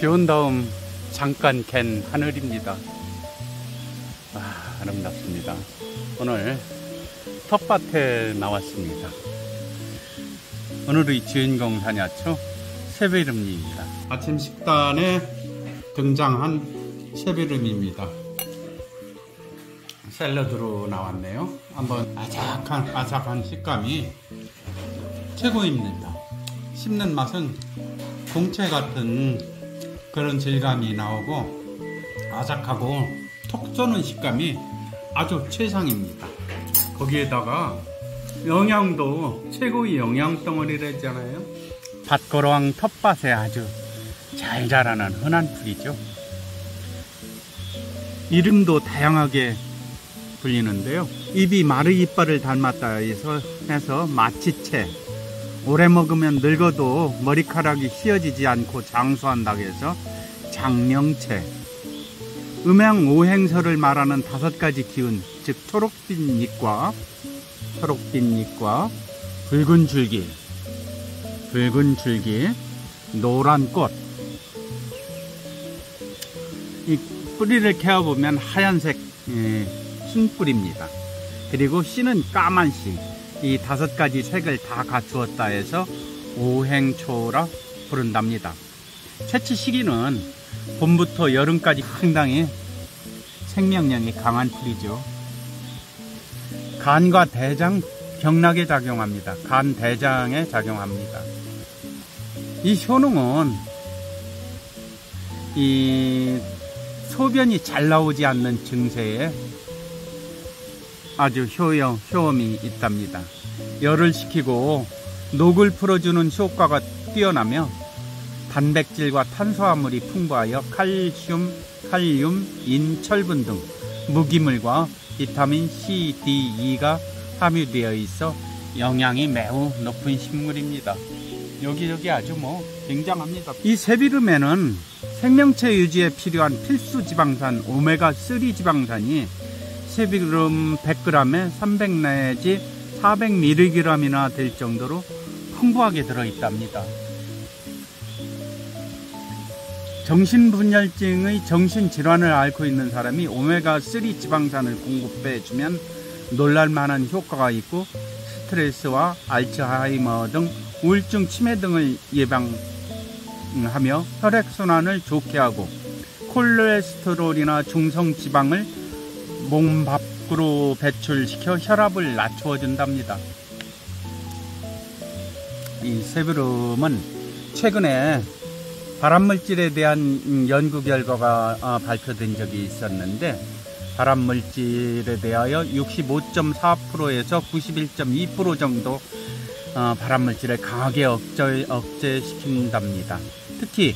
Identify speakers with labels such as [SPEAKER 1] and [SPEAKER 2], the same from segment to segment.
[SPEAKER 1] 비온 다음 잠깐 갠 하늘입니다. 아, 아름답습니다. 오늘 텃밭에 나왔습니다. 오늘의 주인공 다냐초 새베름입니다. 아침 식단에 등장한 새베름입니다. 샐러드로 나왔네요. 한번 아삭한 아삭한 식감이 최고입니다. 씹는 맛은 공채 같은 그런 질감이 나오고 아삭하고 톡 쏘는 식감이 아주 최상입니다. 거기에다가 영양도 최고의 영양 덩어리랬잖아요. 밭거로왕 텃밭에 아주 잘 자라는 흔한 풀이죠. 이름도 다양하게 불리는데요. 입이 마르 이빨을 닮았다 해서 마치채. 오래 먹으면 늙어도 머리카락이 휘어지지 않고 장수한다고 해서 장명채. 음양 오행설을 말하는 다섯 가지 기운, 즉 초록빛 잎과 초록빛 잎과 붉은 줄기, 붉은 줄기, 노란 꽃. 이 뿌리를 캐어보면 하얀색 예, 흰뿌리입니다. 그리고 씨는 까만 씨. 이 다섯 가지 색을 다 갖추었다 해서 오행초라 부른답니다. 채취 시기는 봄부터 여름까지 상당히 생명력이 강한 풀이죠. 간과 대장 경락에 작용합니다. 간 대장에 작용합니다. 이 효능은 이 소변이 잘 나오지 않는 증세에 아주 효용, 효험이 있답니다. 열을 식히고 녹을 풀어주는 효과가 뛰어나며 단백질과 탄수화물이 풍부하여 칼슘, 칼륨, 인, 철분 등 무기물과 비타민 C, D, E가 함유되어 있어 영양이 매우 높은 식물입니다. 여기저기 아주 뭐 굉장합니다. 이 새비름에는 생명체 유지에 필요한 필수 지방산 오메가3 지방산이 새비름 100g에 300 내지 400mg이나 될 정도로 풍부하게 들어있답니다. 정신분열증의 정신질환을 앓고 있는 사람이 오메가3 지방산을 공급해주면 놀랄만한 효과가 있고 스트레스와 알츠하이머 등 우울증 치매 등을 예방하며 혈액순환을 좋게 하고 콜레스테롤이나 중성지방을 몸 밖으로 배출시켜 혈압을 낮추어 준답니다. 이 세브름은 최근에 발암물질에 대한 연구 결과가 발표된 적이 있었는데 발암물질에 대하여 65.4%에서 91.2% 정도 발암물질을 강하게 억제, 억제시킨답니다. 특히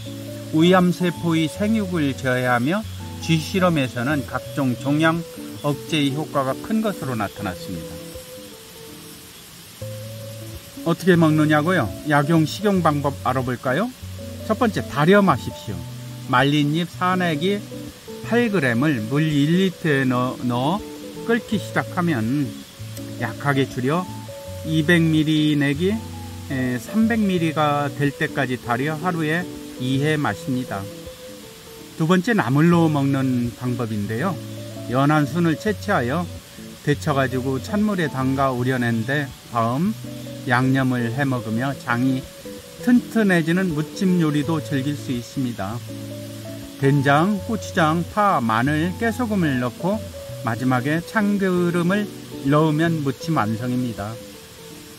[SPEAKER 1] 위암세포의 생육을 제어하며 쥐 실험에서는 각종 종양 억제의 효과가 큰 것으로 나타났습니다. 어떻게 먹느냐고요? 약용 식용 방법 알아볼까요? 첫 번째 달여 마십시오. 말린 잎 산액이 8g을 물 1리터에 넣어, 넣어 끓기 시작하면 약하게 줄여 200ml 내기 300ml가 될 때까지 달여 하루에 2회 마십니다. 두 번째 나물로 먹는 방법인데요. 연한 순을 채취하여 데쳐가지고 찬물에 담가 우려낸 다음 양념을 해 먹으며 장이 튼튼해지는 무침 요리도 즐길 수 있습니다. 된장, 고추장, 파, 마늘, 깨소금을 넣고 마지막에 참기름을 넣으면 무침 완성입니다.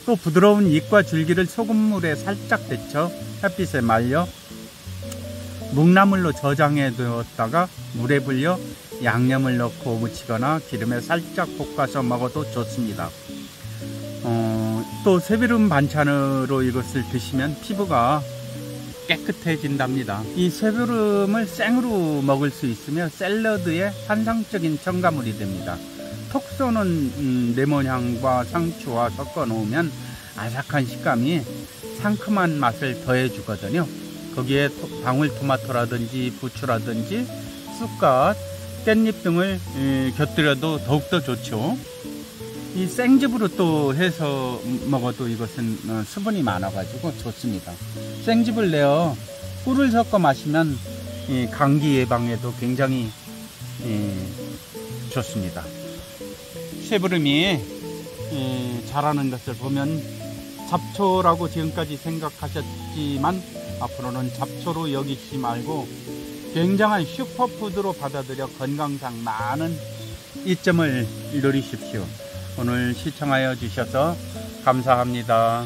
[SPEAKER 1] 또 부드러운 잎과 줄기를 소금물에 살짝 데쳐 햇빛에 말려 묵나물로 저장해 두었다가 물에 불려 양념을 넣고 무치거나 기름에 살짝 볶아서 먹어도 좋습니다. 어, 또 새비름 반찬으로 이것을 드시면 피부가 깨끗해진답니다. 이 새비름을 생으로 먹을 수 있으며 샐러드의 환상적인 첨가물이 됩니다. 톡 쏘는 음, 레몬향과 상추와 섞어 놓으면 아삭한 식감이 상큼한 맛을 더해 주거든요. 거기에 방울토마토라든지 부추라든지 쑥갓, 깻잎 등을 곁들여도 더욱더 좋죠. 이 생즙으로 또 해서 먹어도 이것은 어, 수분이 많아가지고 좋습니다. 생즙을 내어 꿀을 섞어 마시면 이 감기 예방에도 굉장히 예, 좋습니다. 쇠부름이 예, 자라는 것을 보면 잡초라고 지금까지 생각하셨지만 앞으로는 잡초로 여기지 말고 굉장한 슈퍼푸드로 받아들여 건강상 많은 이점을 누리십시오. 오늘 시청하여 주셔서 감사합니다.